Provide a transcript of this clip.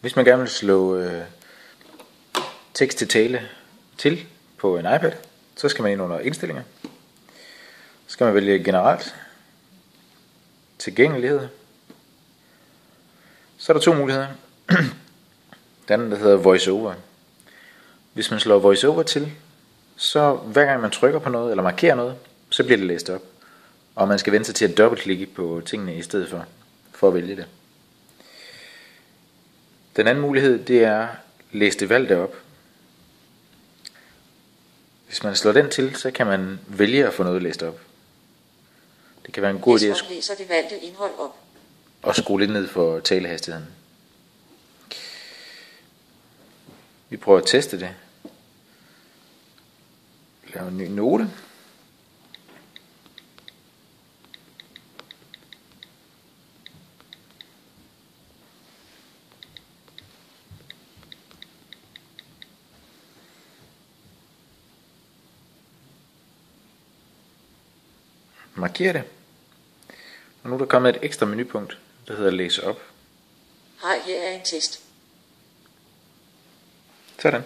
Hvis man gerne vil slå øh, tekst til tale til på en iPad, så skal man ind under indstillinger. Så skal man vælge generelt, tilgængelighed. Så er der to muligheder. Den anden, der hedder VoiceOver. Hvis man slår VoiceOver til, så hver gang man trykker på noget eller markerer noget, så bliver det læst op. Og man skal vente sig til at dobbeltklikke på tingene i stedet for, for at vælge det. Den anden mulighed, det er læse det valgte op. Hvis man slår den til, så kan man vælge at få noget læst op. Det kan være en god idé at, læser det valgte indhold op. at skrue lidt ned for talehastigheden. Vi prøver at teste det. Lave en ny note. Marker det. Og nu er der kommet et ekstra menupunkt, der hedder læse op. Hej, her er en test. Sådan.